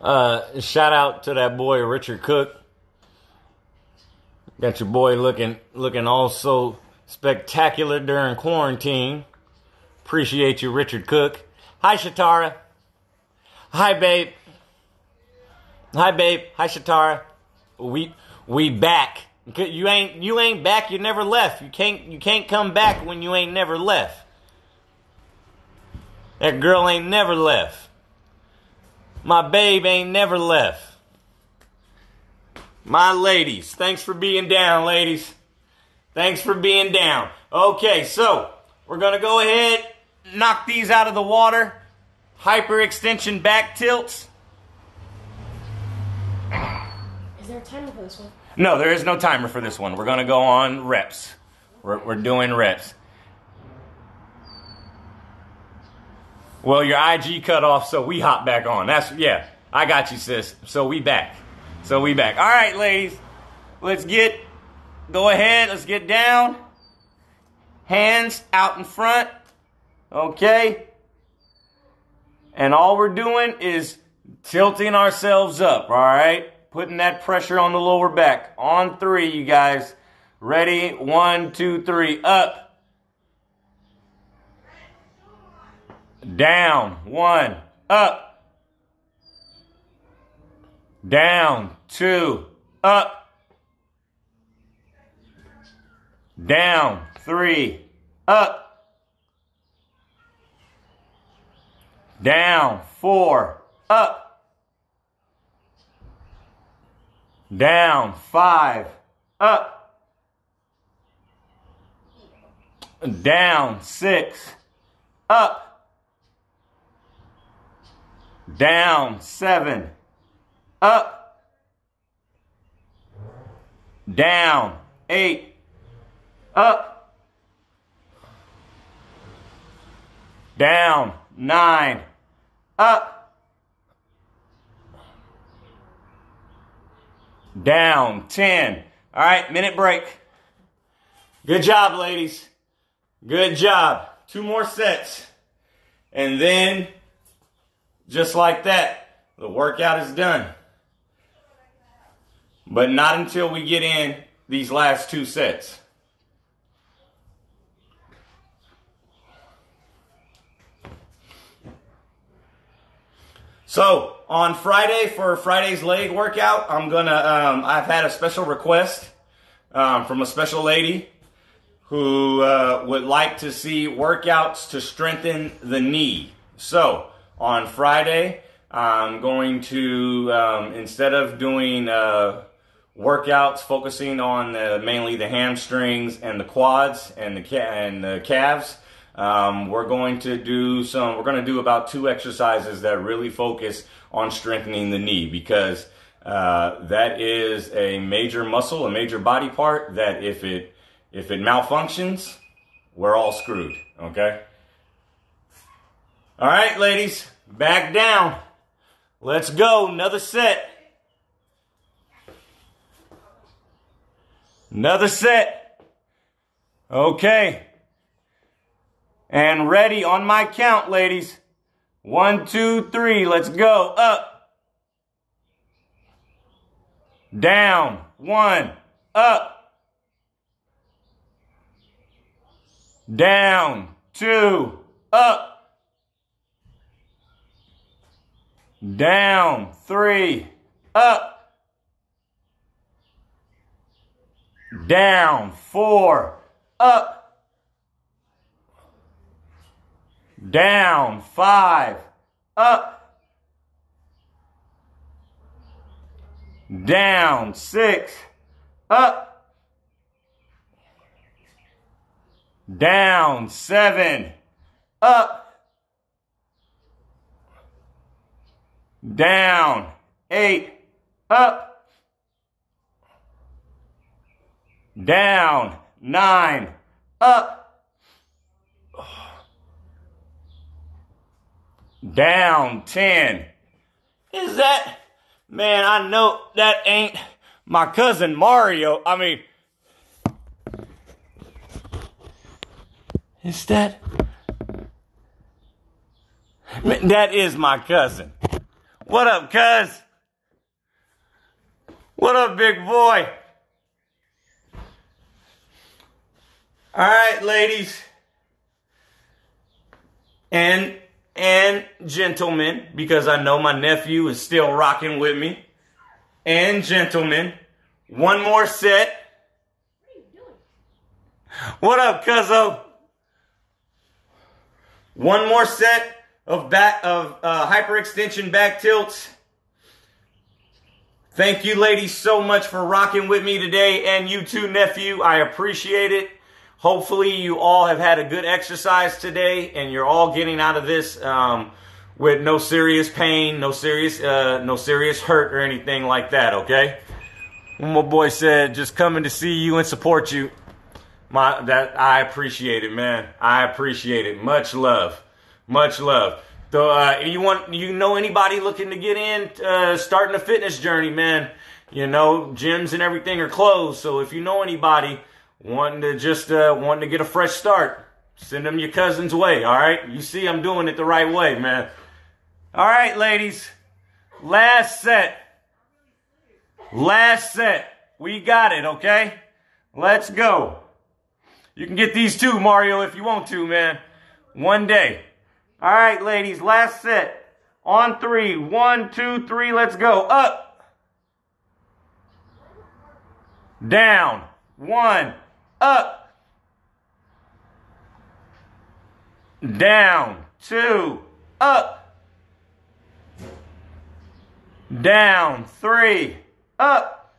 Uh, shout out to that boy Richard Cook. Got your boy looking looking all so spectacular during quarantine. Appreciate you, Richard Cook. Hi, Shatara. Hi, babe. Hi, babe. Hi, Shatara. We we back. You ain't you ain't back. You never left. You can't you can't come back when you ain't never left. That girl ain't never left. My babe ain't never left. My ladies, thanks for being down, ladies. Thanks for being down. Okay, so we're gonna go ahead, knock these out of the water. Hyperextension back tilts. Is there a timer for this one? No, there is no timer for this one. We're gonna go on reps. We're, we're doing reps. Well, your IG cut off, so we hop back on. That's yeah. I got you, sis. So we back. So we back. All right, ladies. Let's get go ahead. Let's get down. Hands out in front. Okay. And all we're doing is tilting ourselves up, all right? Putting that pressure on the lower back. On three, you guys. Ready? One, two, three. Up. Down. One. Up. Down. Two. Up. Down. Three. Up. Down. Four. Up. Down. Five. Up. Down. Six. Up down, seven, up, down, eight, up, down, nine, up, down, 10. All right, minute break. Good job, ladies. Good job. Two more sets. And then just like that, the workout is done. But not until we get in these last two sets. So on Friday for Friday's leg workout, I'm gonna. Um, I've had a special request um, from a special lady who uh, would like to see workouts to strengthen the knee. So on Friday. I'm going to, um, instead of doing uh, workouts focusing on the, mainly the hamstrings and the quads and the, and the calves, um, we're going to do some, we're going to do about two exercises that really focus on strengthening the knee because uh, that is a major muscle, a major body part that if it, if it malfunctions, we're all screwed, okay? All right, ladies, back down. Let's go. Another set. Another set. Okay. And ready on my count, ladies. One, two, three. Let's go. Up. Down. One. Up. Down. Two. Up. Down, three, up, down, four, up, down, five, up, down, six, up, down, seven, up, down, eight, up, down, nine, up, down, ten. Is that, man, I know that ain't my cousin Mario. I mean, is that, that is my cousin. What up, cuz? What up, big boy? All right, ladies and and gentlemen, because I know my nephew is still rocking with me. And gentlemen, one more set. What up, cuzzo? One more set of back of uh, hyperextension back tilts. Thank you, ladies, so much for rocking with me today, and you too, nephew. I appreciate it. Hopefully, you all have had a good exercise today, and you're all getting out of this um, with no serious pain, no serious, uh, no serious hurt or anything like that. Okay. My boy said, "Just coming to see you and support you." My that I appreciate it, man. I appreciate it. Much love, much love. So, uh, you want you know anybody looking to get in, uh, starting a fitness journey, man? You know, gyms and everything are closed. So if you know anybody wanting to just uh, wanting to get a fresh start, send them your cousin's way. All right, you see, I'm doing it the right way, man. All right, ladies, last set, last set. We got it, okay? Let's go. You can get these too, Mario, if you want to, man. One day. All right, ladies, last set. On three. One, two, three. Let's go. Up. Down. One. Up. Down. Two. Up. Down. Three. Up.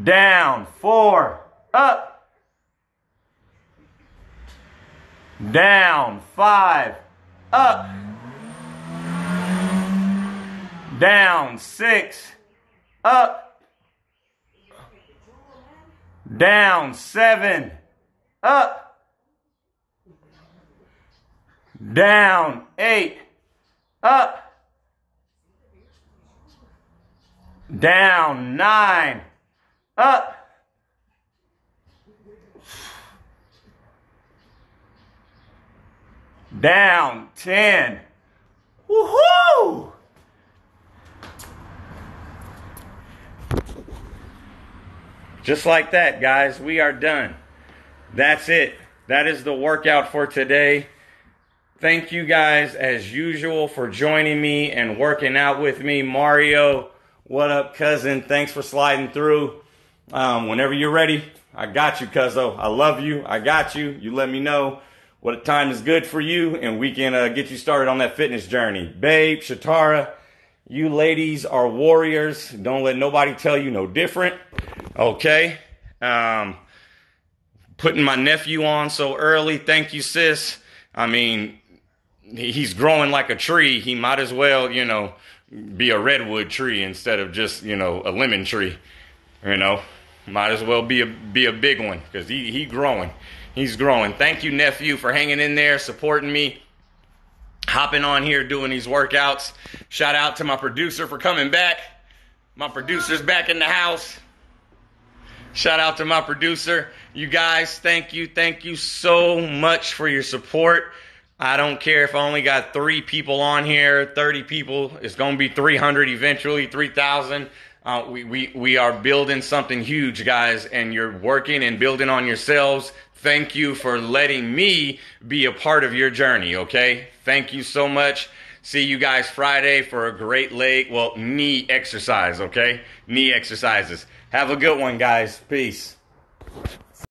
Down. Four. Up. Down. Five. Up. Down. Six. Up. Down. Seven. Up. Down. Eight. Up. Down. Nine. Up. Down 10. Woohoo! Just like that, guys, we are done. That's it. That is the workout for today. Thank you guys, as usual, for joining me and working out with me. Mario, what up, cousin? Thanks for sliding through. Um, whenever you're ready, I got you, cuzzo. I love you. I got you. You let me know what time is good for you, and we can uh, get you started on that fitness journey. Babe, Shatara, you ladies are warriors. Don't let nobody tell you no different. Okay. Um, putting my nephew on so early. Thank you, sis. I mean, he's growing like a tree. He might as well, you know, be a redwood tree instead of just, you know, a lemon tree. You know, might as well be a be a big one because he he growing. He's growing. Thank you, nephew, for hanging in there, supporting me, hopping on here, doing these workouts. Shout out to my producer for coming back. My producer's back in the house. Shout out to my producer. You guys, thank you. Thank you so much for your support. I don't care if I only got three people on here, 30 people. It's going to be 300 eventually, 3,000. Uh, we, we, we are building something huge, guys, and you're working and building on yourselves. Thank you for letting me be a part of your journey, okay? Thank you so much. See you guys Friday for a great leg, well, knee exercise, okay? Knee exercises. Have a good one, guys. Peace.